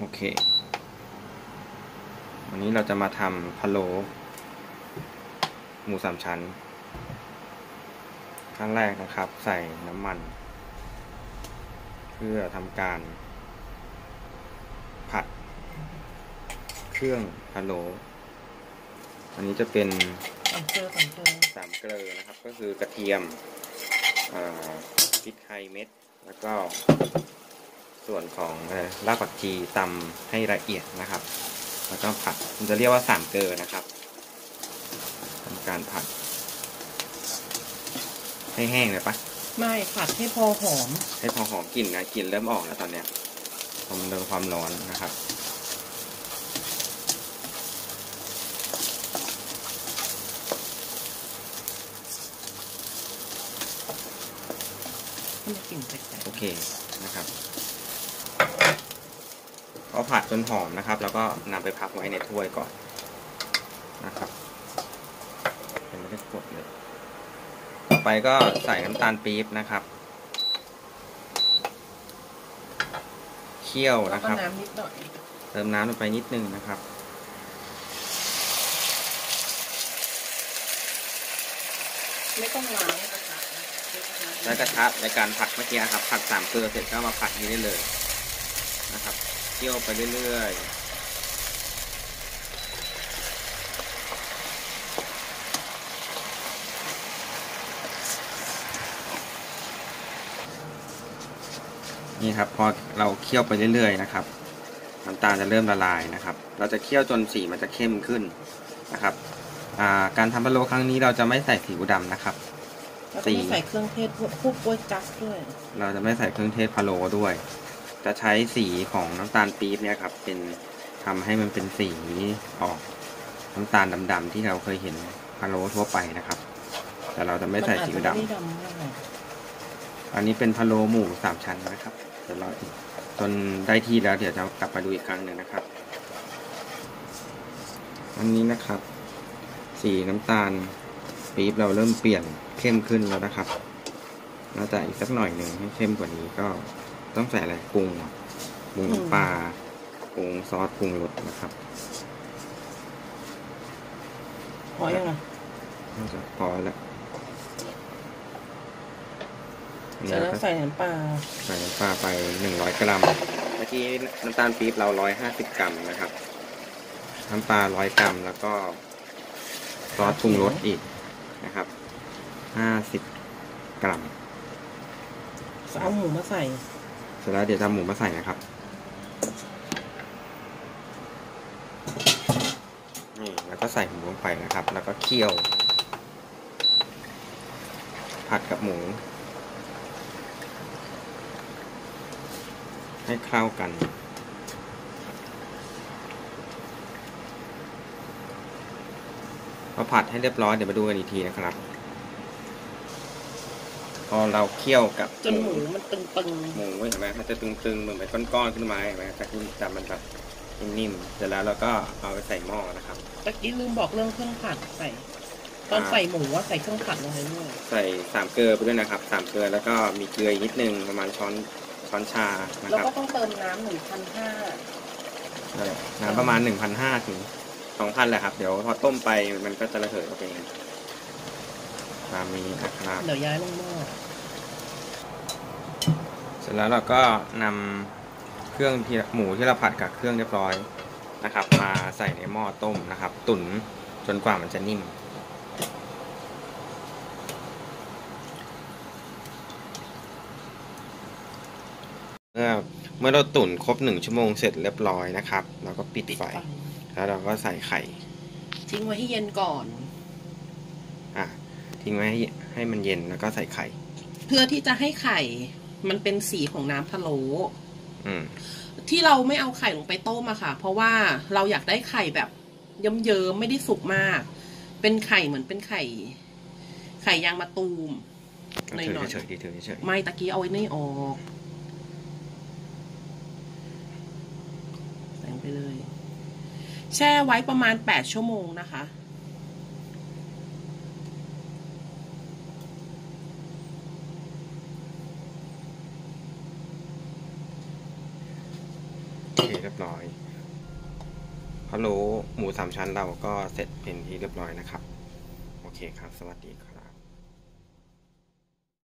โอเค วันนี้เราจะมาทำพะโล้หมูสามชั้น ขั้นแรกนะครับ ใส่น้ำมัน เพื่อทำการ ผัด เครื่องพะโล้อันนี้จะเป็นสามเกลือสามเกลือสามเกลือนะครับ ก็คือกระเทียมเอ่อพริกไทยเม็ด แล้วก็ ส่วนของเอ่อรากผักชีตำให้ละเอียดนะครับ แล้วก็ผัดมันจะเรียกว่าสามเกลือนะครับทำการผัด ให้แห้งเลยปะไม่ผัดให้พอหอม ให้พอหอมกลิ่นนะกลิ่นเริ่มออกแล้วตอนเนี้ยผมโดนความร้อนนะครับให้มันกลิ่นแปลกโอเคนะครับก็ ผัดจนหอมนะครับ แล้วก็นำไปพักไว้ในถ้วยก่อนนะครับยังไม่ได้กดเลย ต่อไปก็ใส่น้ำตาลปี๊บนะครับ เคี่ยวๆแล้วนะก็ครับ น้ำนิดหน่อย เติมน้ำลงไปนิดนึงนะครับไม่ต้องล้างกระทะใช้กระทะในการผัดเมื่อกี้ครับผัดสามเกลือเสร็จก็มาผัดนี้ได้เลยนะครับ เคี่ยวไปเรื่อยๆนี่ครับพอเราเคี่ยวไปเรื่อยๆนะครับน้ำตาลจะเริ่มละลายนะครับ เราจะเคี่ยวจนสีมันจะเข้มขึ้นนะครับอ่าการทำพะโล้ครั้งนี้เราจะไม่ใส่สีอิ๊วดำนะครับแล้วก็ไม่ใส่เครื่องเทศพวกพวกกล้วยจั๊บด้วย เราจะไม่ใส่เครื่องเทศพะโล้ด้วย จะใช้สีของน้ำตาลปี๊บเนี่ยครับ เป็นทำให้มันเป็นสีออกน้ำตาลดำๆที่เราเคยเห็นพะโล้ทั่วไปนะครับ แต่เราจะไม่ใส่สีมันดอาจจะไม่ได้ดำมากำอันนี้เป็นพะโล้หมูสามชั้นนะครับ เดี๋ยวเราอีกจนได้ที่แล้วเดี๋ยวจะกลับมาดูอีกครั้งหนึ่งนะครับ อันนี้นะครับ สีน้ำตาลปี๊บเราเริ่มเปลี่ยนเข้มขึ้นแล้วนะครับน่าจะอีกสักหน่อยหนึ่งให้เข้มกว่านี้ก็ ต้องใส่อะไรปรุงปรุงน้ำปลาปรุงซอสปรุงรสนะครับพอยังไงน่าจะพอแล้วเสร็จแล้วใส่น้ำปลาใส่น้ำปลาไปหนึ่งร้อยกรัม เมื่อกี้น้ำตาลปี๊บเราร้อยห้าสิบกรัมนะครับ น้ำปลาร้อยกรัมแล้วก็ซอสปรุงรสอีกนะครับห้าสิบกรัม เอาหมูมาใส่เส ร็จแล้วเดี๋ยวจะเอาหมูมาใส่นะครับนี่แล้วก็ใส่หมูลงไปนะครับ แล้วก็เคี่ยว ผัดกับหมู ให้เข้ากันพอผัดให้เรียบร้อยเดี๋ยวมาดูกันอีกทีนะครับ พอเราเคี่ยวกับจนหมูมันตึงหมูเห็นไหมมันจะตึงๆเหมือนเป็นก้อนๆขึ้นมาเห็นไหมแต่ที่แต่มันแบบนิ่มๆเสร็จแล้วเราก็เอาไปใส่หม้อนะครับๆตะกี้ลืมบอกเรื่องเครื่องผัดใส่ ตอนใส่หมูว่าใส่เครื่องผัดลงไปด้วยใส่สามเกลือไปด้วยนะครับสามเกลือแล้วก็มีเกลืออีกนิดนึงประมาณช้อนช้อนชานะแล้วครับก็ต้องเติมน้ำหนึ่งพันห้านั่นแหละน้ำประมาณหนึ่งพันห้าถึงสองพันแหละครับ เดี๋ยวพอต้มไปมันก็จะระเหยออกเอง ตามนี้นะครับเดี๋ยวย้ายลงหม้อเสร็จแล้วเราก็นำเครื่องที่หมูที่เราผัดกับเครื่องเรียบร้อยนะครับ มาใส่ในหม้อต้มนะครับ ตุ๋นจนกว่ามันจะนิ่มเมื่อเมื่อเราตุ๋นครบหนึ่งชั่วโมงเสร็จเรียบร้อยนะครับเราก็ปิดไฟแล้วเราก็ใส่ไข่ ทิ้งไว้ให้เย็นก่อนอะ ทิ้งไว้ให้ให้มันเย็นแล้วก็ใส่ไข่ เพื่อที่จะให้ไข่มันเป็นสีของน้ำพะโล้อืม ที่เราไม่เอาไข่ลงไปต้มอะค่ะ เพราะว่าเราอยากได้ไข่แบบเยิ้มๆไม่ได้สุกมาก เป็นไข่เหมือนเป็นไข่ ไข่ยางมะตูมหน่ถืออยเฉยๆดีถือเฉยๆไม่ตะกี้เอาไว้นี่ออกใส่ไปเลย แช่ไว้ประมาณแปดชั่วโมงนะคะ เคเรียบร้อยฮัลโหลหมูสามชั้นเราก็เสร็จเป็นที่เรียบร้อยนะครับ โอเคครับ สวัสดีครับ